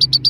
you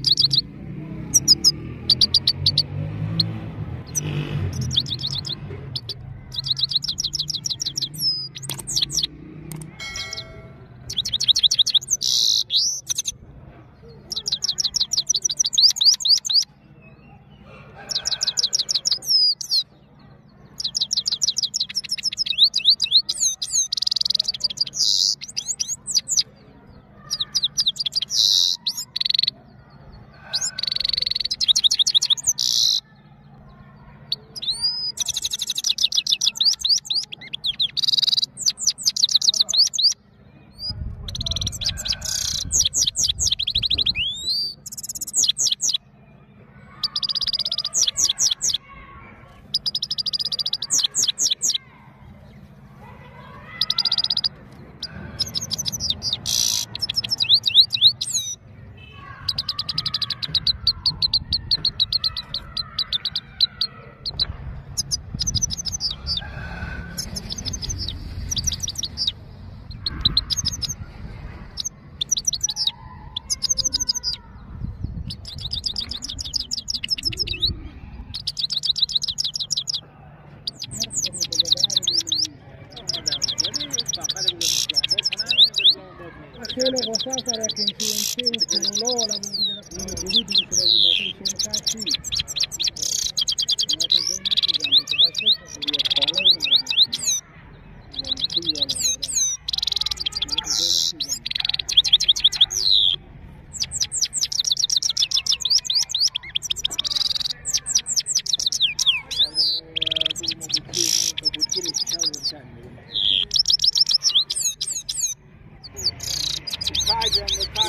cielo rosata era che in un cielo la vuol dire la cosa di libri che la vuol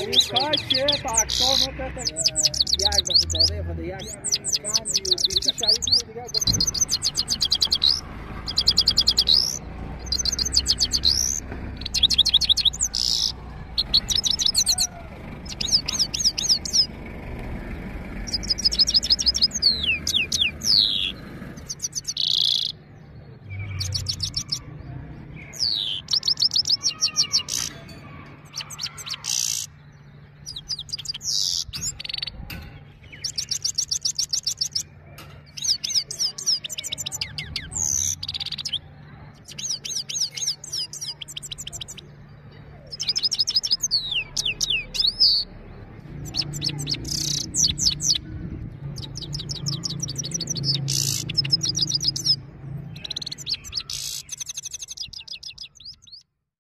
Kaçı bak sonra da yer bakı da oraya kadar yer. Ben diyor bir şey